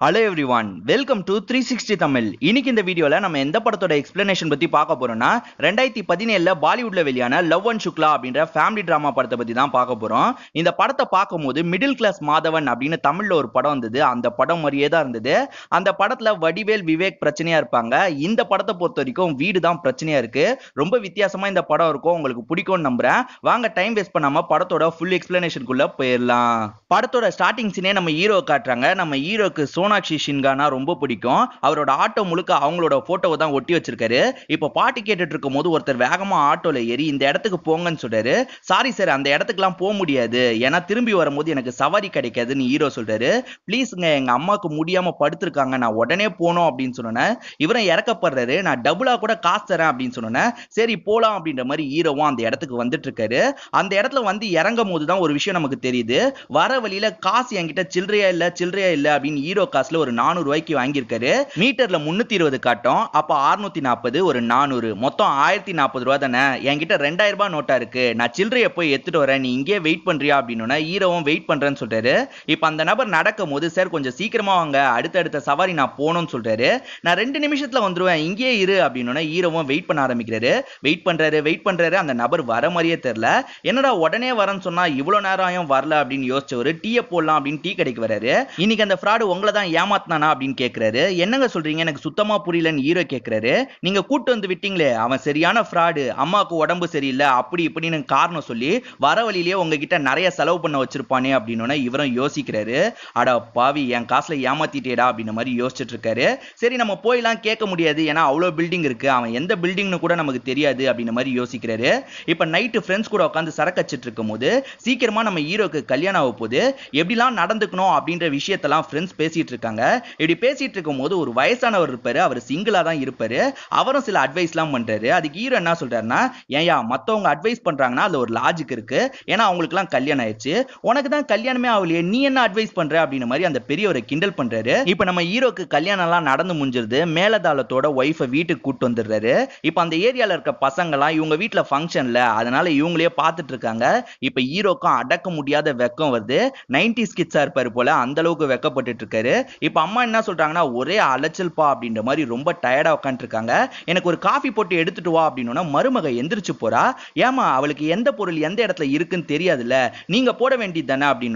Hello everyone welcome to three sixty Tamil இன்னைக்கு இந்த வீடியோல நம்ம எந்த படத்தோட எக்ஸ்பிளனேஷன் பத்தி பார்க்க போறோம்னா ரெண்டாயிரத்தி பதினேழுல பாலிவுட்ல வெளியான லவ் அண்ட் சுக்லா அப்படின்ற ஃபேமிலி டிராமா படத்தை பத்தி தான் பார்க்க போறோம். இந்த படத்தை பார்க்கும்போது மிடில் கிளாஸ் மாதவன் அப்படின்னு தமிழ்ல ஒரு படம் வந்தது. அந்த படம் மாதிரியே தான் இருந்தது. அந்த படத்துல வடிவேல் விவேக் பிரச்சனையா இருப்பாங்க. இந்த படத்தை பொறுத்த வரைக்கும் வீடு தான் பிரச்சனையா இருக்கு. ரொம்ப வித்தியாசமா இந்த படம் இருக்கும். உங்களுக்கு பிடிக்கும்னு நம்புறேன். வாங்க டைம் வேஸ்ட் பண்ணாம படத்தோட ஃபுல் எக்ஸ்பிளனேஷனுக்குள்ள போயிடலாம். படத்தோட ஸ்டார்டிங் சீனே நம்ம ஹீரோ காட்டுறாங்க. நம்ம ஹீரோக்கு சோனாக்ஷி ஷின்கானா ரொம்ப பிடிக்கும். அவரோட ஆட்டோ முழுக்க அவங்களோட போட்டோவை தான் ஒட்டி வச்சிருக்காரு. இப்போ பாட்டு கேட்டுட்டு இருக்கும் போது ஒருத்தர் வேகமா ஆட்டோல ஏறி இந்த இடத்துக்கு போங்கன்னு சொல்றாரு. சாரி சார் அந்த இடத்துக்குலாம் போக முடியாது. ஏன்னா திரும்பி வரும்போது எனக்கு சவாரி கிடைக்காதுன்னு ஹீரோ சொல்றாரு. ப்ளீஸ்ங்க எங்க அம்மாவுக்கு முடியாம படுத்திருக்காங்க. நான் உடனே போனோம் அப்படின்னு சொன்னேன் இவரும் இறக்கப்படுறாரு. நான் டபுளா கூட காசு தரேன் அப்படின்னு சொன்னேன் சரி போலாம் அப்படின்ற மாதிரி ஹீரோவும் அந்த இடத்துக்கு வந்துட்டு இருக்காரு அந்த இடத்துல வந்து இறங்கும் போது தான் ஒரு விஷயம் நமக்கு தெரியுது. வர வழியில காசு என்கிட்ட சில்லறையா இல்ல சில்லறையா இல்ல அப்படின்னு ஹீரோ காசுல ஒரு நானூறு ரூபாய்க்கு வாங்கியிருக்காரு. மீட்டர்ல முன்னூத்தி இருபது காட்டும். அப்ப அறுநூத்தி நாற்பது ஒரு நானூறு. மொத்தம் ஆயிரத்தி நாற்பது ரூபா தானே? என்கிட்ட ரெண்டாயிரம் ரூபாய் நோட்டா இருக்கு. நான் சில்லறைய போய் எடுத்துட்டு வரேன். நீ இங்கே வெயிட் பண்றியா அப்படின்னு ஈரவும் வெயிட் பண்றேன்னு சொல்றாரு. இப்ப அந்த நபர் நடக்கும் போது சார் கொஞ்சம் சீக்கிரமா வாங்க. அடுத்தடுத்த சவாரி நான் போகணும்னு சொல்றாரு. நான் ரெண்டு நிமிஷத்துல வந்துருவேன். இங்கே இரு அப்படின்னு ஈரவும் வெயிட் பண்ண ஆரம்பிக்கிறாரு. வெயிட் பண்றாரு வெயிட் பண்றாரு. அந்த நபர் வர மாதிரியே தெரியல. என்னடா உடனே வரேன்னு சொன்னா இவ்வளவு நேரம் வரல அப்படின்னு யோசிச்சவரு டீயை போடலாம் அப்படின்னு டீ கடைக்கு வராரு. இன்னைக்கு அந்த ஃப்ராடு உங்களை தான் ஏமாத்தினானா அப்படின்னு கேட்கிறாரு என்னங்க சொல்றீங்க? எனக்கு சுத்தமா புரியலன்னு ஹீரோ கேட்கிறாரு நீங்க கூட்டு வந்து விட்டீங்களே அவன் சரியான ஃப்ராடு அம்மாவுக்கு உடம்பு சரியில்லை அப்படி இப்படின்னு காரணம் சொல்லி வர வழியிலேயே உங்ககிட்ட நிறைய செலவு பண்ண வச்சிருப்பானே அப்படின்னு இவரும் யோசிக்கிறாரு. அட பாவி என் காசுல ஏமாத்திட்டேடா அப்படின்ற மாதிரி யோசிச்சுட்டு இருக்காரு. சரி நம்ம போயெல்லாம் கேட்க முடியாது ஏன்னா அவ்வளோ பில்டிங் இருக்கு. அவன் எந்த பில்டிங்னு கூட நமக்கு தெரியாது அப்படின்ற மாதிரி யோசிக்கிறாரு. இப்போ நைட்டு ஃப்ரெண்ட்ஸ் கூட உட்காந்து சரக்கச்சிட்டு இருக்கும் போது சீக்கிரமா நம்ம ஹீரோக்கு கல்யாணம் ஆக போகுது எப்படிலாம் நடந்துக்கணும் அப்படின்ற விஷயத்தெல்லாம் ஃப்ரெண்ட்ஸ் பேசிட்டு இருக்காங்க இப்படி பேசிட்டு இருக்கும் போது ஒரு வயசானவர் இருப்பாரு. அவர் சிங்கிளா தான் இருப்பாரு. அவரும் சில அட்வைஸ் எல்லாம் பண்றாரு. அதுக்கு ஹீரோ என்ன சொல்றாருன்னா ஏன்யா மத்தவங்க அட்வைஸ் பண்றாங்கன்னா அதுல ஒரு லாஜிக் இருக்கு. ஏன்னா அவங்களுக்குலாம் கல்யாணம் ஆயிடுச்சு. உனக்கு தான் கல்யாணமே ஆகலையே. நீ என்ன அட்வைஸ் பண்ற? அப்படின்னு மாதிரி அந்த பெரியவரை கிண்டல் பண்றாரு. இப்ப நம்ம ஹீரோக்கு கல்யாணம் எல்லாம் நடந்து முடிஞ்சிருது. மேலதாளத்தோட ஒய்ஃபை வீட்டுக்கு கூட்டு வந்துடுறாரு. இப்ப அந்த ஏரியால இருக்க பசங்கலாம் இவங்க வீட்டுல ஃபங்க்ஷன்ல அதனால இவங்களே பார்த்துட்டு இருக்காங்க இப்ப ஹீரோக்கும் அடக்க முடியாத வெக்கம் வருது. நைன்டி ஸ்கிட்ஸா இருப்பாரு போல. அந்த அளவுக்கு வெக்கப்பட்டு இருக்காரு இப்போ அம்மா என்ன சொல்றாங்கன்னா ஒரே அலைச்சல்பா அப்படின்ற மாதிரி ரொம்ப டயர்டா உட்காந்துருக்காங்க எனக்கு ஒரு காஃபி போட்டு எடுத்துட்டு வா அப்படின்னா மருமக எந்திரிச்சு போறா. ஏமா அவளுக்கு எந்த பொருள் எந்த இடத்துல இருக்குன்னு தெரியாதுல்ல. நீங்க போட வேண்டியது தானே அப்படின்னு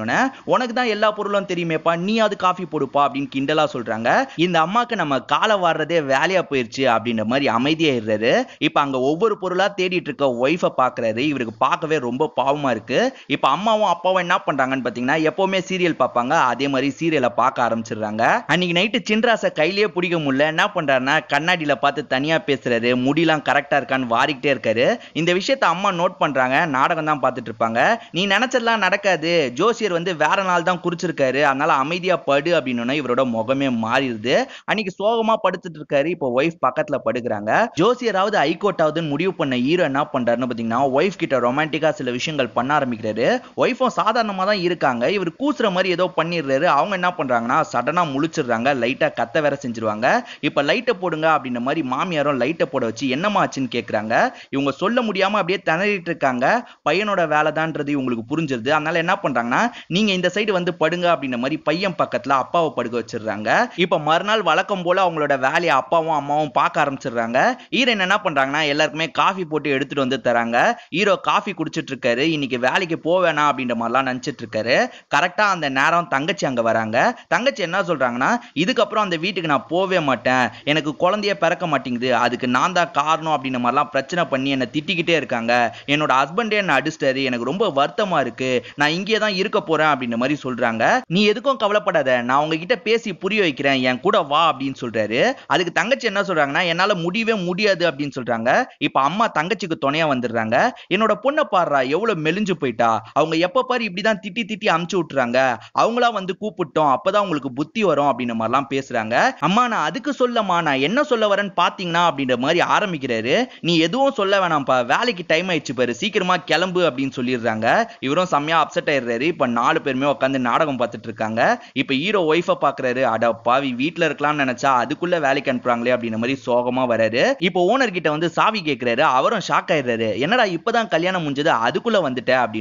உனக்கு தான் எல்லா பொருளும் தெரியுமேப்பா நீ அது காஃபி போடுப்பா அப்படின்னு கிண்டலா சொல்றாங்க. இந்த அம்மாக்கு நம்ம காலை வாடுறதே வேலையா போயிருச்சு அப்படின்ற மாதிரி அமைதியாயிடுறாரு. இப்ப அங்க ஒவ்வொரு பொருளா தேடிட்டு இருக்க ஒய்ஃபை பாக்குறாரு. இவருக்கு பார்க்கவே ரொம்ப பாவமா இருக்கு. இப்ப அம்மாவும் அப்பாவும் என்ன பண்றாங்கன்னு பாத்தீங்கன்னா எப்பவுமே சீரியல் பார்ப்பாங்க. அதே மாதிரி சீரியலை பார்க்க ஆரம்பிச்சிடுறாங்க அன்னைக்கு நைட்டு சின்ராசை கையிலேயே பிடிக்க முடியல. என்ன பண்றாருன்னா கண்ணாடியில பார்த்து தனியா பேசுறாரு முடியெல்லாம் கரெக்டா இருக்கான்னு வாரிக்கிட்டே இருக்காரு. இந்த விஷயத்த அம்மா நோட் பண்றாங்க. நாடகம் தான் பார்த்துட்டு இருப்பாங்க. நீ நினைச்சதெல்லாம் நடக்காது. ஜோசியர் வந்து வேற நாள் தான் குறிச்சிருக்காரு. அதனால அமைதியா படு அப்படின்னு இவரோட முகமே மாறிடுது. அன்னைக்கு சோகமா படுத்துட்டு இருக்காரு. இப்போ ஒய்ஃப் பக்கத்துல படுக்கிறாங்க. ஜோசியராவது ஹைகோர்ட் ஆகுதுன்னு முடிவு பண்ண ஹீரோ என்ன பண்றாருன்னு பாத்தீங்கன்னா ஒய்ஃப் கிட்ட ரொமான்டிக்கா சில விஷயங்கள் பண்ண ஆரம்பிக்கிறாரு. ஒய்ஃபும் சாதாரணமா தான் இருக்காங்க. இவர் கூசுற மாதிரி ஏதோ பண்ணிடுறாரு. அவங்க என்ன பண்றாங்கன்னா சடனாக முழிச்சிடுறாங்க லைட்டாக கத்த வேற செஞ்சிருவாங்க. இப்ப லைட்டை போடுங்க அப்படின்ற மாதிரி மாமியாரும் லைட்டை போட வச்சு என்னமா ஆச்சுன்னு கேட்குறாங்க இவங்க சொல்ல முடியாம அப்படியே திணறிட்டு இருக்காங்க. பையனோட வேலைதான்றது இவங்களுக்கு புரிஞ்சிருது. அதனால என்ன பண்றாங்கன்னா நீங்க இந்த சைடு வந்து படுங்க அப்படின்ற மாதிரி பையன் பக்கத்தில் அப்பாவை படுக்க வச்சிடுறாங்க. இப்போ மறுநாள் வழக்கம் போல அவங்களோட வேலையை அப்பாவும் அம்மாவும் பார்க்க ஆரம்பிச்சிடுறாங்க. ஈரன் என்ன பண்றாங்கன்னா எல்லாருக்குமே காஃபி போட்டு எடுத்துட்டு வந்து தராங்க. ஹீரோ காஃபி குடிச்சிட்டு இருக்காரு. இன்னைக்கு வேலைக்கு போவேணா அப்படின்ற மாதிரிலாம் நினைச்சிட்டு இருக்காரு. கரெக்டா அந்த நேரம் தங்கச்சி அங்க வராங்க. தங்கச்சி என்ன என்ன சொல்றாங்கன்னா இதுக்கப்புறம் அந்த வீட்டுக்கு நான் போவே மாட்டேன். எனக்கு குழந்தைய பிறக்க மாட்டேங்குது. அதுக்கு நான் தான் காரணம் அப்படின்ற மாதிரிலாம் பிரச்சனை பண்ணி என்னை திட்டிக்கிட்டே இருக்காங்க. என்னோட ஹஸ்பண்டே என்ன அடிச்சிட்டாரு. எனக்கு ரொம்ப வருத்தமாக இருக்கு. நான் இங்கே தான் இருக்க போறேன் அப்படின்ற மாதிரி சொல்றாங்க. நீ எதுக்கும் கவலைப்படாத. நான் உங்ககிட்ட பேசி புரிய வைக்கிறேன். என் கூட வா அப்படின்னு சொல்றாரு. அதுக்கு தங்கச்சி என்ன சொல்றாங்கன்னா என்னால் முடியவே முடியாது அப்படின்னு சொல்றாங்க. இப்ப அம்மா தங்கச்சிக்கு துணையாக வந்துடுறாங்க. என்னோட பொண்ணை பாடுறா எவ்வளோ மெலிஞ்சு போயிட்டா. அவங்க எப்போ பாரு இப்படிதான் திட்டி திட்டி அமுச்சு விட்டுறாங்க. அவங்களா வந்து கூப்பிட்டோம். அப்போதான் உங்களுக்கு புத்தி வரும் அப்படின்ற மாதிரிலாம் பேசுறாங்க. அம்மா நான் அதுக்கு சொல்லம்மா நான் என்ன சொல்ல வரேன்னு பாத்தீங்கன்னா அப்படின்ற மாதிரி ஆரம்பிக்கிறாரு. நீ எதுவும் சொல்ல வேணாம்ப்பா. வேலைக்கு டைம் ஆயிடுச்சு பாரு. சீக்கிரமா கிளம்பு அப்படின்னு சொல்லிடுறாங்க. இவரும் செம்மையா அப்செட் ஆயிடுறாரு. இப்ப நாலு பேருமே உட்காந்து நாடகம் பார்த்துட்டு இருக்காங்க. இப்ப ஹீரோ ஒய்ஃபை பாக்குறாரு. அட பாவி வீட்ல இருக்கலாம்னு நினைச்சா அதுக்குள்ள வேலைக்கு அனுப்புறாங்களே அப்படின்ற மாதிரி சோகமா வராரு. இப்போ ஓனர் கிட்ட வந்து சாவி கேட்கிறாரு அவரும் ஷாக் ஆயிடுறாரு. என்னடா இப்பதான் கல்யாணம் முடிஞ்சது. அதுக்குள்ள வந்துட்ட அப்படின்னு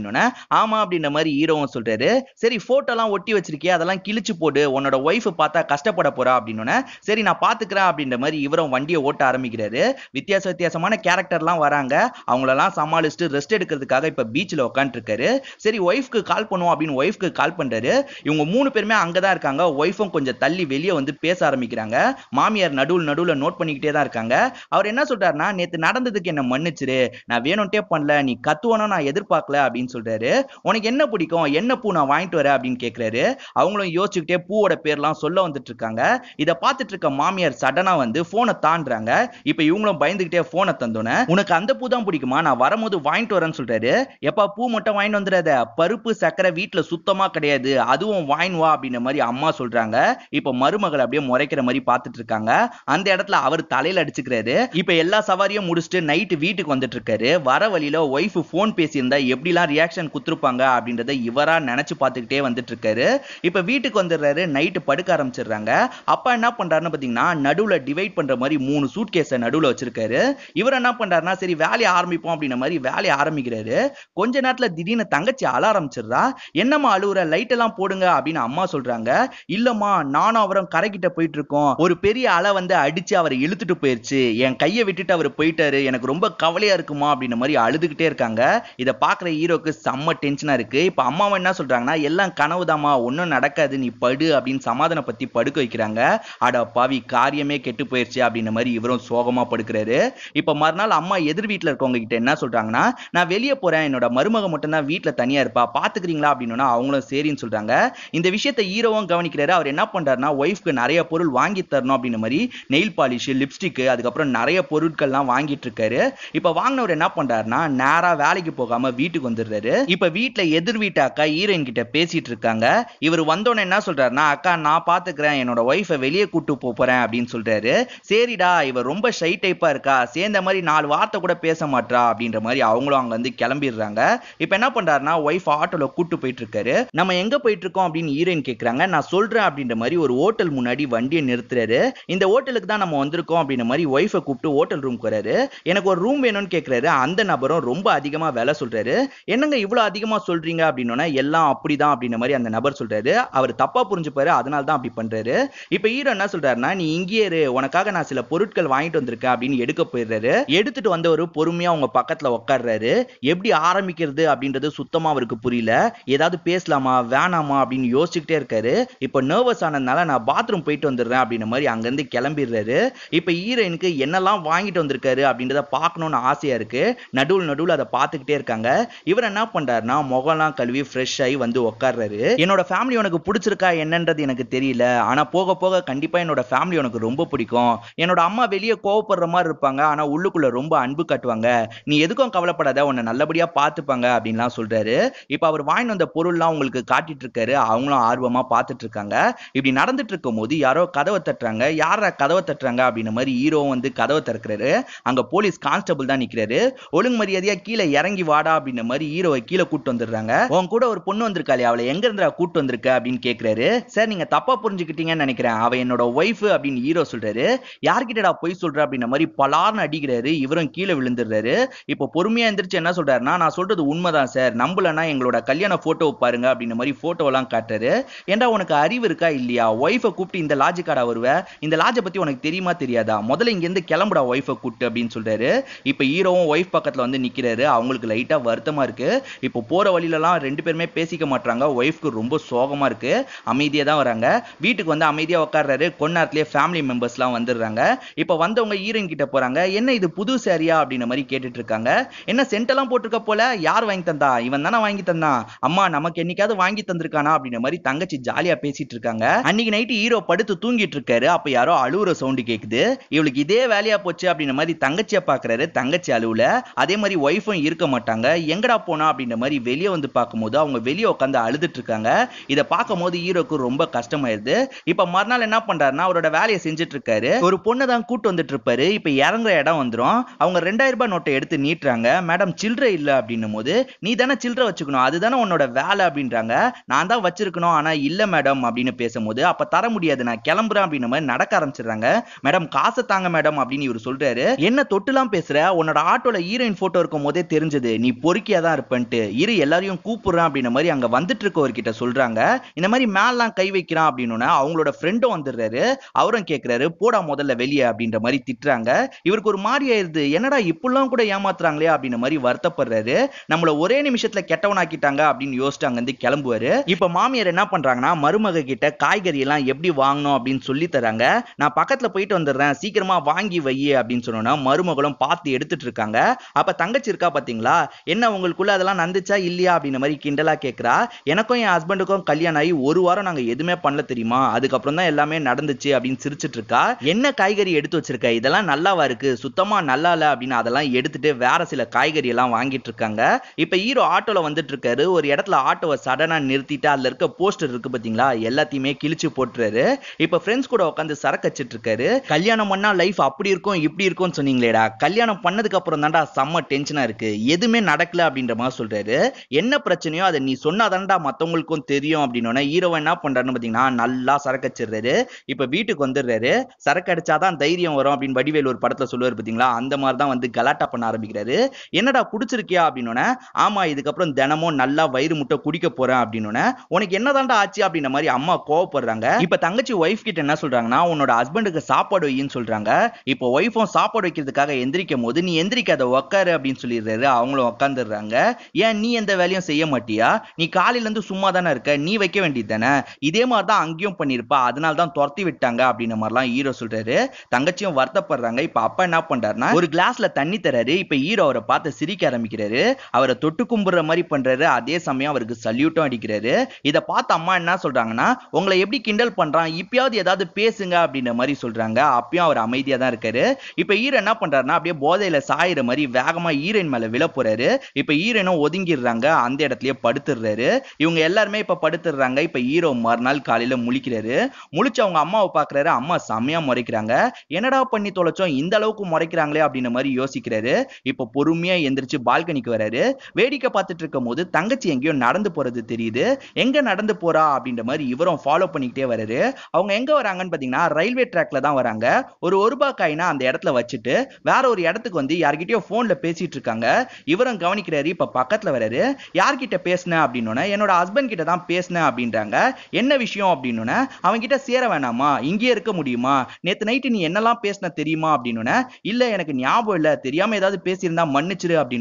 ஆமா அப்படின்ற மாதிரி ஹீரோவும் சொல்றாரு. சரி போட்டோலாம் ஒட்டி வச்சிருக்கியா. அதெல்லாம் கிழிச்சு போடு. உன்னோட என்னோட ஒய்ஃப் பார்த்தா கஷ்டப்பட போறா அப்படின்னு சரி நான் பாத்துக்கிறேன் அப்படின்ற மாதிரி இவரும் வண்டியை ஓட்ட ஆரம்பிக்கிறாரு. வித்தியாச வித்தியாசமான கேரக்டர்லாம் வராங்க. அவங்களெல்லாம் சமாளிச்சுட்டு ரெஸ்ட் எடுக்கிறதுக்காக இப்ப பீச்ல உட்காந்துருக்காரு சரி ஒய்ஃப்க்கு கால் பண்ணுவோம் அப்படின்னு ஒய்ஃப்க்கு கால் பண்றாரு. இவங்க மூணு பேருமே அங்கதான் இருக்காங்க. ஒய்ஃபும் கொஞ்சம் தள்ளி வெளியே வந்து பேச ஆரம்பிக்கிறாங்க. மாமியார் நடுவில் நடுவில் நோட் பண்ணிக்கிட்டே தான் இருக்காங்க. அவர் என்ன சொல்றாருன்னா நேத்து நடந்ததுக்கு என்ன மன்னிச்சிரு. நான் வேணும்ட்டே பண்ணல. நீ கத்துவனும் நான் எதிர்பார்க்கல அப்படின்னு சொல்றாரு. உனக்கு என்ன பிடிக்கும்? என்ன பூ நான் வாங்கிட்டு வரேன்? அப்படின்னு கேக்குறாரு. அவங்களும் யோசிச்சுக்கிட்டே பூவோட பேர்லாம் சொல்ல வந்துட்டு இருக்காங்க இதை பார்த்துட்டு இருக்க மாமியார் சடனா வந்து போனை தாண்டுறாங்க. இப்ப இவங்களும் பயந்துகிட்டே போனை தந்தோன்னு உனக்கு அந்த பூ தான் பிடிக்குமா? நான் வரும்போது வாங்கிட்டு வரேன்னு சொல்றாரு. எப்பா பூ மட்டும் வாங்கிட்டு வந்துடாத. பருப்பு சக்கரை வீட்டுல சுத்தமா கிடையாது. அதுவும் வாயின் வா அப்படின்ற மாதிரி அம்மா சொல்றாங்க. இப்ப மருமகள் அப்படியே முறைக்கிற மாதிரி பார்த்துட்டு இருக்காங்க அந்த இடத்துல அவர் தலையில அடிச்சுக்கிறாரு. இப்ப எல்லா சவாரியும் முடிச்சுட்டு நைட்டு வீட்டுக்கு வந்துட்டு இருக்காரு வர வழியில ஒய்ஃப் போன் பேசியிருந்தா எப்படிலாம் ரியாக்ஷன் குத்துருப்பாங்க அப்படின்றத இவரா நினைச்சு பார்த்துக்கிட்டே வந்துட்டு இருக்காரு இப்ப வீட்டுக்கு வந்துடுறாரு. நைட்டு படுக்க ஆரம்பிச்சிடுறாங்க. அப்பா என்ன பண்றாருன்னு பாத்தீங்கன்னா நடுவுல டிவைட் பண்ற மாதிரி மூணு சூட் கேஸை நடுவுல வச்சிருக்காரு. இவர் என்ன பண்றாருன்னா சரி வேலையை ஆரம்பிப்போம் அப்படின்ற மாதிரி வேலையை ஆரம்பிக்கிறாரு. கொஞ்ச நேரத்துல திடீர்னு தங்கச்சி அழ ஆரம்பிச்சிடுறா. என்னம்மா அழுவுற? லைட் எல்லாம் போடுங்க அப்படின்னு அம்மா சொல்றாங்க. இல்லம்மா நானும் அவரும் கரைக்கிட்ட போயிட்டு இருக்கோம் ஒரு பெரிய அலை வந்து அடிச்சு அவரை இழுத்துட்டு போயிருச்சு. என் கையை விட்டுட்டு அவர் போயிட்டாரு. எனக்கு ரொம்ப கவலையா இருக்குமா அப்படின்ற மாதிரி அழுதுகிட்டே இருக்காங்க. இதை பாக்குற ஹீரோக்கு செம்ம டென்ஷனா இருக்கு. இப்ப அம்மாவை என்ன சொல்றாங்கன்னா எல்லாம் கனவுதாம்மா. ஒன்றும் நடக்காது. நீ படு அப்படின்னு சமாதான பத்தி படுக்க வைக்கிறாங்க. அட பாவி காரியமே கெட்டு போயிருச்சு அப்படின்ற மாதிரி இவரும் சோகமா படுக்கிறாரு. இப்ப மறுநாள் அம்மா எதிர் வீட்டுல இருக்கவங்க கிட்ட என்ன சொல்றாங்கன்னா நான் வெளியே போறேன். என்னோட மருமக மட்டும் தான் வீட்டுல தனியா இருப்பா. பாத்துக்கிறீங்களா? அப்படின்னு அவங்களும் சரின்னு சொல்றாங்க. இந்த விஷயத்தை ஹீரோவும் கவனிக்கிறாரு. அவர் என்ன பண்றாருன்னா ஒய்ஃப்க்கு நிறைய பொருள் வாங்கி தரணும் அப்படின்ற மாதிரி நெயில் பாலிஷ் லிப்ஸ்டிக் அதுக்கப்புறம் நிறைய பொருட்கள்லாம் வாங்கிட்டு இருக்காரு. இப்ப வாங்கினவர் என்ன பண்றாருன்னா நேரா வேலைக்கு போகாம வீட்டுக்கு வந்துடுறாரு. இப்ப வீட்டுல எதிர் வீட்டு அக்கா ஹீரோயின் கிட்ட பேசிட்டு இருக்காங்க. இவர் வந்தோடனே என்ன சொல்றாருன்னா அக்கா நான் பார்த்துக்கிறேன் என்னோட ஒய்ஃபை வெளியே கூட்டு போகிறேன் போறேன் அப்படின்னு சொல்றாரு. சரிடா இவர் ரொம்ப ஷை டைப்பாக இருக்கா? சேர்ந்த மாதிரி நாலு வார்த்தை கூட பேச மாட்டா அப்படின்ற மாதிரி அவங்களும் அங்கே வந்து கிளம்பிடுறாங்க. இப்ப என்ன பண்றாருன்னா ஒய்ஃப் ஆட்டோவில் கூட்டு போயிட்டு இருக்காரு. நம்ம எங்க போயிட்டு இருக்கோம் அப்படின்னு ஹீரோயின் கேட்குறாங்க நான் சொல்கிறேன் அப்படின்ற மாதிரி ஒரு ஹோட்டல் முன்னாடி வண்டியை நிறுத்துறாரு. இந்த ஹோட்டலுக்கு தான் நம்ம வந்திருக்கோம் அப்படின்ற மாதிரி ஒய்ஃபை கூப்பிட்டு ஹோட்டல் ரூம் வராரு. எனக்கு ஒரு ரூம் வேணும்னு கேக்குறாரு. அந்த நபரும் ரொம்ப அதிகமா விலை சொல்றாரு. என்னங்க இவ்வளவு அதிகமா சொல்றீங்க அப்படின்னா எல்லாம் அப்படிதான் அப்படின்ற மாதிரி அந்த நபர் சொல்றாரு. அவர் தப்பா புரிஞ்சுப்பாரு. அதனால தான் அப்படி பண்றாரு. இப்ப ஹீரோ என்ன சொல்றாருன்னா நீ இங்கேயே இரு. உனக்காக நான் சில பொருட்கள் வாங்கிட்டு வந்திருக்கேன் அப்படின்னு எடுக்க போயிடுறாரு. எடுத்துட்டு வந்தவர் பொறுமையா அவங்க பக்கத்துல உட்கார்றாரு எப்படி ஆரம்பிக்கிறது அப்படின்றது சுத்தமா அவருக்கு புரியல. ஏதாவது பேசலாமா? வேணாமா? அப்படின்னு யோசிச்சுக்கிட்டே இருக்காரு. இப்ப நர்வஸ் ஆனதுனால நான் பாத்ரூம் போயிட்டு வந்துடுறேன் அப்படின்ற மாதிரி அங்கிருந்து கிளம்பிடுறாரு. இப்ப ஹீரோயினுக்கு என்னெல்லாம் வாங்கிட்டு வந்திருக்காரு அப்படின்றத பார்க்கணும்னு ஆசையா இருக்கு. நடுவில் நடுவில் அதை பார்த்துக்கிட்டே இருக்காங்க. இவர் என்ன பண்றாருன்னா முகம்லாம் கழுவி ஃப்ரெஷ் ஆகி வந்து உட்கார்றாரு என்னோட ஃபேமிலி உனக்கு பிடிச்சிருக்கா என்னன்றது என்னன்றது எனக்கு தெரியல. ஆனா போக போக கண்டிப்பா என்னோட ஃபேமிலி உனக்கு ரொம்ப பிடிக்கும். என்னோட அம்மா வெளியே கோவப்படுற மாதிரி இருப்பாங்க. ஆனா உள்ளுக்குள்ள ரொம்ப அன்பு காட்டுவாங்க. நீ எதுக்கும் கவலைப்படாத. உன்னை நல்லபடியா பாத்துப்பாங்க அப்படின்லாம் சொல்றாரு. இப்ப அவர் வாங்கிட்டு வந்த பொருள்லாம் உங்களுக்கு காட்டிட்டு இருக்காரு. அவங்களும் ஆர்வமா பாத்துட்டு இருக்காங்க. இப்படி நடந்துட்டு இருக்கும் போது யாரோ கதவை தட்டுறாங்க. யாரா கதவை தட்டுறாங்க அப்படின்ற மாதிரி ஹீரோ வந்து கதவை திறக்கிறாரு. அங்க போலீஸ் கான்ஸ்டபிள் தான் நிக்கிறாரு. ஒழுங்கு மரியாதையா கீழே இறங்கி வாடா அப்படின்ற மாதிரி ஹீரோவை கீழே கூட்டு வந்துடுறாங்க. உன் கூட ஒரு பொண்ணு வந்திருக்காளே. அவளை எங்க இருந்தா கூட்டு வந்திருக்க அப்படின்னு கேக்குறாரு. சார் நீங்க தப்பா புரிஞ்சுக்கிட்டீங்கன்னு நினைக்கிறேன். அவ என்னோட ஒய்ஃப் அப்படின்னு ஹீரோ சொல்றாரு. யார்கிட்டடா போய் சொல்ற அப்படின்ற மாதிரி பலார்னு அடிக்கிறாரு. இவரும் கீழே விழுந்துடுறாரு. இப்போ பொறுமையா எந்திரிச்சு என்ன சொல்றாருன்னா நான் சொல்றது உண்மைதான் சார் நம்பலன்னா எங்களோட கல்யாண போட்டோ பாருங்க அப்படின்ற மாதிரி போட்டோ எல்லாம் காட்டுறாரு. ஏன்டா உனக்கு அறிவு இருக்கா இல்லையா? ஒய்ஃபை கூப்பிட்டு இந்த லாஜிக்காடா வருவ? இந்த லாஜை பத்தி உனக்கு தெரியுமா தெரியாதா? முதல்ல இங்க இருந்து கிளம்புடா ஒய்ஃபை கூப்பிட்டு அப்படின்னு சொல்றாரு. இப்போ ஹீரோவும் ஒய்ஃப் பக்கத்துல வந்து நிக்கிறாரு. அவங்களுக்கு லைட்டா வருத்தமா இருக்கு. இப்போ போற வழியிலலாம் ரெண்டு பேருமே பேசிக்க மாட்டாங்க ஒய்ஃப்க்கு ரொம்ப சோகமா இருக்கு. அமைதியா தான் வராங்க. வீட்டுக்கு வந்து அமைதியா உட்காடுறாரு கொஞ்ச நேரத்திலேயே ஃபேமிலி மெம்பர்ஸ்லாம் வந்துடுறாங்க. இப்போ வந்தவங்க ஹீரோயின் கிட்ட போறாங்க. என்ன இது புது சாரியா அப்படின்ற மாதிரி கேட்டுட்டு இருக்காங்க. என்ன சென்டெல்லாம் போட்டிருக்க போல? யார் வாங்கி தந்தா? இவன் தானே வாங்கி தந்தான் அம்மா நமக்கு என்னைக்காவது வாங்கி தந்திருக்கானா? அப்படின்ற மாதிரி தங்கச்சி ஜாலியா பேசிட்டு இருக்காங்க. அன்னைக்கு நைட்டு ஹீரோ படுத்து தூங்கிட்டு இருக்காரு. அப்ப யாரோ அழுவுற சவுண்டு கேக்குது. இவளுக்கு இதே வேலையா போச்சு? அப்படின்ற மாதிரி தங்கச்சியை பாக்குறாரு. தங்கச்சி அழுவுல. அதே மாதிரி ஒய்ஃபும் இருக்க மாட்டாங்க. எங்கடா போனா? அப்படின்ற மாதிரி வெளியே வந்து பார்க்கும்போது அவங்க வெளியே உட்காந்து அழுதுட்டு இருக்காங்க. இதை பார்க்கும்போது ஹீரோக்கு ரொம்ப கஷ்டமாயிருது. இப்ப மறுநாள் என்ன பண்றாருன்னா அவரோட வேலையை செஞ்சுட்டு இருக்காரு ஒரு பொண்ணை தான் கூட்டு வந்துட்டு இருப்பாரு இப்ப இறங்குற இடம் வந்துரும். அவங்க ரெண்டாயிரம் ரூபாய் நோட்டை எடுத்து நீட்டுறாங்க. மேடம் சில்லறை இல்ல அப்படின்னும் போது நீ தானே சில்லறை வச்சுக்கணும். அதுதானே உன்னோட வேலை அப்படின்றாங்க. நான் தான் வச்சிருக்கணும். ஆனா இல்ல மேடம் அப்படின்னு பேசும்போது அப்ப தர முடியாது. நான் கிளம்புறேன் அப்படின்னு மாதிரி நடக்க ஆரம்பிச்சிடுறாங்க. மேடம் காசை தாங்க மேடம் அப்படின்னு இவர் சொல்றாரு. என்ன தொட்டுலாம் பேசுற? உன்னோட ஆட்டோல ஹீரோயின் போட்டோ இருக்கும் போதே தெரிஞ்சது. நீ பொறுக்கியா தான் இருப்பன்ட்டு. இரு எல்லாரையும் கூப்பிடுறேன் அப்படின்ற மாதிரி அங்க வந்துட்டு இருக்கவர்கிட்ட சொல்றாங்க. இந்த மாதிரி மேலாம் கை வைக்கிறான் அப்படின்னு அவங்களோட ஃப்ரெண்டும் வந்துடுறாரு. அவரும் கேட்கிறாரு போடா முதல்ல வெளியே அப்படின்ற மாதிரி திட்டுறாங்க. இவருக்கு ஒரு மாதிரி ஆயிருது. என்னடா இப்படிலாம் கூட ஏமாத்துறாங்களே அப்படின்ற மாதிரி வருத்தப்படுறாரு. நம்மள ஒரே நிமிஷத்துல கெட்டவனாக்கிட்டாங்க அப்படின்னு யோசிச்சு அங்கிருந்து கிளம்புவாரு. இப்ப மாமியார் என்ன பண்றாங்கன்னா மருமக கிட்ட காய்கறி எல்லாம் எப்படி வாங்கணும் அப்படின்னு சொல்லி தராங்க நான் பக்கத்துல போயிட்டு வந்துடுறேன். சீக்கிரமா வாங்கி வை அப்படின்னு சொன்னோன்னா மருமகளும் பார்த்து எடுத்துட்டு இருக்காங்க. அப்ப தங்கச்சி இருக்கா பாத்தீங்களா? என்ன உங்களுக்குள்ள அதெல்லாம் நந்துச்சா இல்லையா? அப்படின்ற மாதிரி கிண்டலா கேட்கறா எனக்கும் என் ஹஸ்பண்டுக்கும் கல்யாணம் ஆகி ஒரு வாரம் நாங்க எதுவுமே பண்ணல தெரியுமா? அதுக்கப்புறம் தான் எல்லாமே நடந்துச்சு அப்படின்னு சிரிச்சிட்டு இருக்கா என்ன காய்கறி எடுத்து வச்சிருக்க? இதெல்லாம் நல்லாவா இருக்கு? சுத்தமா நல்லா இல்ல அப்படின்னு அதெல்லாம் எடுத்துட்டு வேற சில காய்கறி எல்லாம் வாங்கிட்டு இருக்காங்க. இப்ப ஹீரோ ஆட்டோல வந்துட்டு இருக்காரு. ஒரு இடத்துல ஆட்டோவை சடனா நிறுத்திட்டு அதுல இருக்க போஸ்டர் இருக்கு பாத்தீங்களா? எல்லாத்தையுமே கிழிச்சு போட்டுறாரு இப்ப ஃப்ரெண்ட்ஸ் கூட உட்காந்து சரக்கு வச்சிட்டு இருக்காரு. கல்யாணம் பண்ணா லைஃப் அப்படி இருக்கும் இப்படி இருக்கும்னு சொன்னீங்களேடா. கல்யாணம் பண்ணதுக்கு அப்புறம் தான்டா செம்ம டென்ஷனா இருக்கு. எதுவுமே நடக்கல அப்படின்ற மாதிரி சொல்றாரு. என்ன பிரச்சனையோ அதை நீ சொன்னாதான்டா மத்தவங்களுக்கும் தெரியும் அப்படின்னு ஹீரோ என்ன பண்ணு பார்த்தீங்கன்னா நல்லா சரக்கு அடிச்சிடுறாரு. இப்ப வீட்டுக்கு வந்துடுறாரு. சரக்கு அடிச்சாதான் தைரியம் வரும் அப்படின்னு வடிவேல் ஒரு படத்தில் சொல்லுவார் பாத்தீங்களா? அந்த மாதிரி தான் வந்து கலாட்டா பண்ண ஆரம்பிக்கிறாரு. என்னடா குடிச்சிருக்கியா அப்படின்னு ஆமா இதுக்கப்புறம் தினமும் நல்லா வயிறு முட்டை குடிக்க போறேன் அப்படின்னு உனக்கு என்னதான்டா ஆச்சு அப்படின்ற மாதிரி அம்மா கோவப்படுறாங்க. இப்ப தங்கச்சி ஒய்ஃப் கிட்ட என்ன சொல்றாங்கன்னா உன்னோட ஹஸ்பண்டுக்கு சாப்பாடு வையின்னு சொல்றாங்க. இப்போ ஒய்ஃபும் சாப்பாடு வைக்கிறதுக்காக எந்திரிக்கும் போது நீ எந்திரிக்காத உக்காரு அப்படின்னு சொல்லிடுறாரு. அவங்களும் உட்காந்துடுறாங்க ஏன் நீ எந்த வேலையும் செய்ய மாட்டியா? நீ காலையில இருந்து சும்மா தானே இருக்க? நீ வைக்க வேண்டியது தானே? இதே இதே மாதிரி தான் அங்கேயும் பண்ணியிருப்பா. அதனால தான் துரத்தி விட்டாங்க அப்படின்ற மாதிரிலாம் ஹீரோ சொல்றாரு. தங்கச்சியும் வருத்தப்படுறாங்க. இப்ப அப்பா என்ன பண்றாருன்னா ஒரு கிளாஸ்ல தண்ணி தராரு. இப்ப ஹீரோ அவரை பார்த்து சிரிக்க ஆரம்பிக்கிறாரு. அவரை தொட்டு கும்பிடுற மாதிரி பண்றாரு. அதே சமயம் அவருக்கு சல்யூட்டும் அடிக்கிறாரு. இதை பார்த்து அம்மா என்ன சொல்றாங்கன்னா உங்களை எப்படி கிண்டல் பண்றான்? இப்பயாவது ஏதாவது பேசுங்க அப்படின்ற மாதிரி சொல்றாங்க. அப்பயும் அவர் அமைதியா தான் இருக்காரு. இப்ப ஹீரோ என்ன பண்றாருன்னா அப்படியே போதையில சாயிற மாதிரி வேகமா ஹீரோயின் மேல விழ போறாரு. இப்ப ஹீரோனும் ஒதுங்கிடுறாங்க. அந்த இடத்துலயே படுத்துடுறாரு. இவங்க எல்லாருமே இப்ப படுத்துடுறாங்க. இப்ப ஹீரோ மறுநாள் காலையில முழிக்கிறாரு. முழிச்சு அவங்க அம்மாவை பாக்குறாரு. அம்மா செம்மையா முறைக்கிறாங்க. என்னடா பண்ணி தொலைச்சோம்? இந்த அளவுக்கு முறைக்கிறாங்களே அப்படின்ற மாதிரி யோசிக்கிறாரு. இப்ப பொறுமையா எந்திரிச்சு பால்கனிக்கு வராரு. வேடிக்கை பார்த்துட்டு இருக்கும் போது தங்கச்சி எங்கேயோ நடந்து போறது தெரியுது. எங்க நடந்து போறா அப்படின்ற மாதிரி இவரும் ஃபாலோ பண்ணிக்கிட்டே வராரு. அவங்க எங்க வராங்கன்னு பாத்தீங்கன்னா ரயில்வே ட்ராக்ல தான் வராங்க. ஒரு ஒரு காயினா அந்த இடத்துல வச்சுட்டு வேற ஒரு இடத்துக்கு வந்து யார்கிட்டயோ போன்ல பேசிட்டு இருக்காங்க. இவரும் கவனிக்கிறாரு இப்ப பக்கத்துல வராரு. யார்கிட்ட பேசினேன் அப்படின்னு என்னோட ஹஸ்பண்ட் கிட்ட தான் பேசினேன் அப்படின்றாங்க. என்ன விஷயம் அப்படின்னு அவன்கிட்ட சேர வேணாமா? இங்கேயே இருக்க முடியுமா? நேத்து நைட்டு நீ என்னெல்லாம் பேசின தெரியுமா அப்படின்னு இல்லை எனக்கு ஞாபகம் இல்லை. தெரியாமல் ஏதாவது பேசியிருந்தா மன்னிச்சிரு அப்படின்னு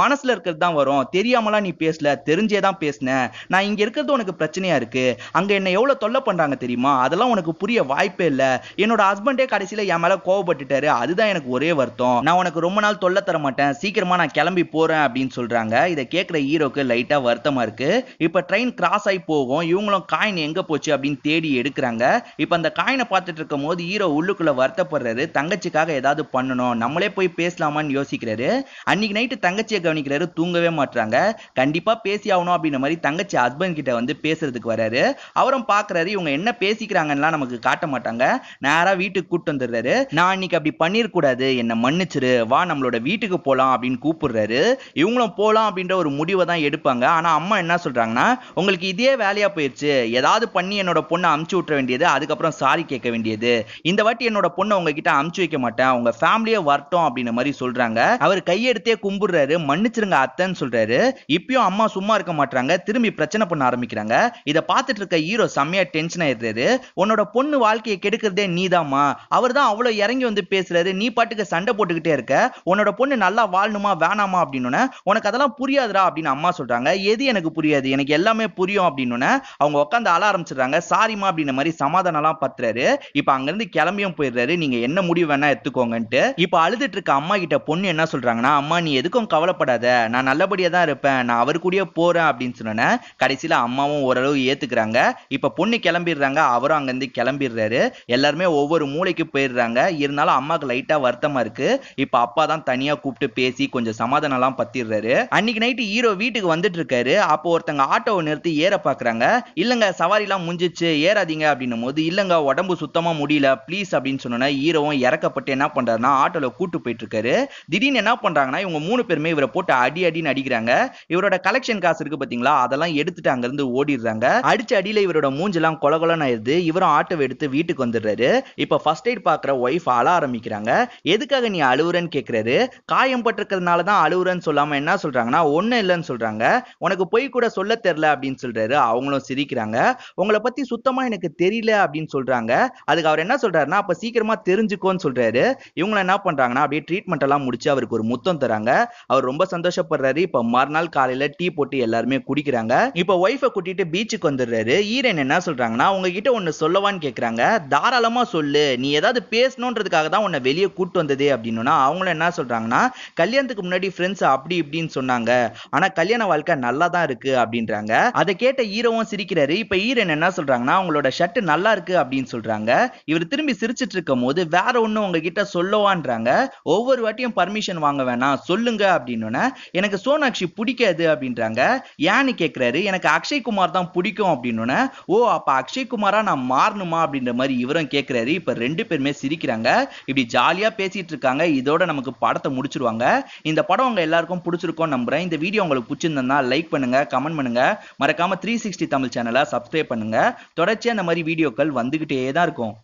மனசுல இருக்கிறது தான் வரும். தெரியாமலாம் நீ பேசல. தெரிஞ்சே தான் பேசின. நான் இங்கே இருக்கிறது உனக்கு பிரச்சனையா இருக்கு. அங்க என்ன எவ்வளவு தொல்லை பண்றாங்க தெரியுமா? அதெல்லாம் உனக்கு புரிய வாய்ப்பே இல்லை. என்னோட ஹஸ்பண்டே கடைசியில் என் மேலே கோவப்பட்டுட்டாரு. அதுதான் எனக்கு ஒரே வருத்தம். நான் உனக்கு ரொம்ப நாள் தொல்லை தர மாட்டேன். சீக்கிரமா நான் கிளம்பி போறேன் அப்படின்னு சொல்றாங்க. இதை கேட்குற ஹீரோக்கு லைட்டாக வருத்தமா இருக்கு. இப்போ ட்ரெயின் கிராஸ் ஆகி போகும். இவங்களும் காயின் எங்க போச்சு அப்படின்னு தேடி எடுக்கிறாங்க. இப்ப அந்த காயினை பார்த்துட்டு இருக்கும் போது ஹீரோ உள்ளுக்குள்ள வருத்தப்படுறாரு. தங்கச்சிக்காக ஏதாவது பண்ணணும். நம்மளே போய் பேசலாமான்னு யோசிக்கிறாரு. அன்னைக்கு நைட்டு தங்கச்சியை கவனிக்கிறாரு. தூங்கவே மாட்றாங்க. கண்டிப்பா பேசி ஆகணும் அப்படின்ற மாதிரி தங்கச்சி ஹஸ்பண்ட் கிட்ட வந்து பேசுறதுக்கு வராரு. அவரும் பாக்குறாரு இவங்க என்ன பேசிக்கிறாங்கன்னா நமக்கு காட்ட மாட்டாங்க. நேரா வீட்டுக்கு கூட்டு வந்துடுறாரு. நான் இன்னைக்கு அப்படி பண்ணிருக்கூடாது என்ன மன்னிச்சிரு. வா நம்மளோட வீட்டுக்கு போலாம் அப்படின்னு கூப்பிடுறாரு. இவங்களும் போலாம் அப்படின்ற ஒரு முடிவை தான் எடுப்பாங்க. ஆனா அம்மா என்ன சொல்றாங்கன்னா உங்களுக்கு இதே வேலையா போயிடுச்சு ஏதாவது பண்ணி என்னோட பொண்ணை அமுச்சு விட்டுற வேண்டியது அதுக்கப்புறம் சாரி கேட்க வேண்டியது. இந்த வாட்டி என்னோட பொண்ணை உங்ககிட்ட அமுச்சு வைக்க மாட்டேன். உங்க ஃபேமிலியே வரட்டும் அப்படின்ற மாதிரி சொல்றாங்க. அவர் கையெடுத்தே கும்பிடுறாரு. மன்னிச்சிருங்க அத்தைன்னு சொல்றாரு. இப்பயும் அம்மா சும்மா இருக்க மாட்டாங்க திரும்பி பிரச்சனை பண்ண ஆரம்பிக்கிறாங்க. இதை பார்த்துட்டு இருக்க ஹீரோ செம்மையா டென்ஷன் ஆயிடுறாரு. உன்னோட பொண்ணு வாழ்க்கையை கெடுக்கிறதே நீதாம்மா. அவர் தான் அவ்வளவு இறங்கி வந்து பேசுறாரு. நீ பாட்டுக்கு சண்டை போட்டுக்கிட்டே இருக்க. உன்னோட பொண்ணு நல்லா வாழணுமா வேணாமா அப்படின்னு உனக்கு அதெல்லாம் புரியாதுடா அப்படின்னு அம்மா சொல்றாங்க. எது எனக்கு புரியாது? எனக்கு எல்லாமே புரியும் அப்படின்னு அவங்க உட்காந்து அழ ஆரம்பிச்சிடுறாங்க. சாரிமா அப்படின்ற மாதிரி சமாதானம்லாம் பத்துறாரு. இப்ப அங்கிருந்து கிளம்பியும் போயிடுறாரு. நீங்க என்ன முடிவு வேணா எடுத்துக்கோங்கன்ட்டு. இப்ப அழுதுட்டு இருக்க அம்மா கிட்ட பொண்ணு என்ன சொல்றாங்கன்னா அம்மா நீ எதுக்கும் கவலைப்படாத. நான் நல்லபடியா தான் இருப்பேன். நான் அவர் கூடயே போறேன். அப்படின்னு சொன்னேன் கடைசியில அம்மாவும் ஓரளவு ஏத்துக்கிறாங்க. இப்ப பொண்ணு கிளம்பிடுறாங்க. அவரும் அங்கிருந்து கிளம்பிடுறாரு. எல்லாருமே ஒவ்வொரு மூளைக்கு போயிடுறாங்க. இருந்தாலும் அம்மாவுக்கு லைட்டா வருத்தமா இருக்கு. இப்ப அப்பா தான் தனியா கூப்பிட்டு பேசி கொஞ்சம் சமாதானம் எல்லாம் பத்திடுறாரு. அன்னைக்கு நைட்டு ஹீரோ வீட்டுக்கு வந்துட்டு இருக்காரு. அப்போ ஒருத்தங்க ஆட்டோவை நிறுத்தி ஏற பாக்குறாங்க. இல்லங்க சவாரி எல்லாம் முடிஞ்சிச்சு ஏறாதீங்க அப்படின்னும் போது இல்லைங்க உடம்பு சுத்தமா முடியல ப்ளீஸ் அப்படின்னு சொன்னோன்னா ஹீரோவும் இறக்கப்பட்டு என்ன பண்றாருன்னா ஆட்டோல கூட்டு போயிட்டு இருக்காரு திடீர்னு என்ன பண்றாங்கன்னா இவங்க மூணு பேருமே இவரை போட்டு அடி அடின்னு அடிக்கிறாங்க. இவரோட கலெக்ஷன் காசு இருக்கு பாத்தீங்களா அதெல்லாம் எடுத்துட்டு அங்கேருந்து ஓடிடுறாங்க. அடிச்ச அடியில இவரோட மூஞ்செல்லாம் கொலகொலன்னு ஆயிருது. இவரும் ஆட்டோவை எடுத்து வீட்டுக்கு வந்துடுறாரு. இப்போ ஃபர்ஸ்ட் எய்ட் பாக்குற ஒய்ஃப் அழ ஆரம்பிக்கிறாங்க. எதுக்காக நீ அழுவுறன்னு கேட்குறாரு காயம் பட்டிருக்கிறதுனால தான் அழுவுறன்னு சொல்லாமல் என்ன சொல்றாங்கன்னா ஒன்றும் இல்லைன்னு சொல்றாங்க. உனக்கு போய் கூட சொல்ல தெரில அப்படின்னு சொல்றாரு. அவங்களும் சிரிக்கிறாங்க. உங்களை பத்தி சுத்தமா எனக்கு தெரியல அப்படின்னு சொல்றாங்க. அதுக்கு அவர் என்ன சொல்றாருன்னா அப்ப சீக்கிரமா தெரிஞ்சுக்கோன்னு சொல்றாரு. இவங்களை என்ன பண்றாங்கன்னா அப்படியே ட்ரீட்மெண்ட் எல்லாம் முடிச்சு அவருக்கு ஒரு முத்தம் தராங்க. அவர் ரொம்ப சந்தோஷப்படுறாரு. இப்ப மறுநாள் காலையில டீ போட்டு எல்லாருமே குடிக்கிறாங்க. இப்ப ஒய்ஃபை கூட்டிட்டு பீச்சுக்கு வந்துடுறாரு. ஈரன் என்ன சொல்றாங்கன்னா உங்ககிட்ட ஒண்ணு சொல்லவான்னு கேக்குறாங்க. தாராளமா சொல்லு. நீ ஏதாவது பேசணுன்றதுக்காக தான் உன்னை வெளியே கூட்டு வந்ததே அப்படின்னா அவங்களும் என்ன சொல்றாங்கன்னா கல்யாணத்துக்கு முன்னாடி ஃப்ரெண்ட்ஸ் அப்படி இப்படின்னு சொன்னாங்க. ஆனா கல்யாண வாழ்க்கை நல்லா தான் இருக்கு அப்படின்றாங்க. அதை கேட்ட ஈரவும் சிரிக்கிறாரு. இப்ப ஈர ஈரன் என்ன சொல்றாங்கன்னா உங்களோட ஷர்ட் நல்லா இருக்கு அப்படின்னு சொல்றாங்க. இவர் திரும்பி சிரிச்சிட்டு இருக்கும் போது வேற ஒண்ணு உங்ககிட்ட சொல்லவான்றாங்க. ஒவ்வொரு வாட்டியும் பர்மிஷன் வாங்க வேணாம். சொல்லுங்க அப்படின்னு எனக்கு சோனாக்ஷி பிடிக்காது அப்படின்றாங்க. ஏன்னு கேக்குறாரு. எனக்கு அக்ஷய் குமார் தான் பிடிக்கும் அப்படின்னு ஓ அப்ப அக்ஷய் குமாரா நான் மாறணுமா? அப்படின்ற மாதிரி இவரும் கேக்குறாரு. இப்ப ரெண்டு பேருமே சிரிக்கிறாங்க. இப்படி ஜாலியா பேசிட்டு இருக்காங்க. இதோட நமக்கு படத்தை முடிச்சிருவாங்க. இந்த படம் உங்க எல்லாருக்கும் பிடிச்சிருக்கும் நம்புறேன். இந்த வீடியோ உங்களுக்கு பிடிச்சிருந்தா லைக் பண்ணுங்க கமெண்ட் பண்ணுங்க. மறக்காம த்ரீ சிக்ஸ்டி தமிழ் சேனலை சப்ஸ்கிரைப் பண்ணுங்க. தொடர்ச்சியாக இந்த மாதிரி வீடியோக்கள் வந்துகிட்டே தான் இருக்கும்.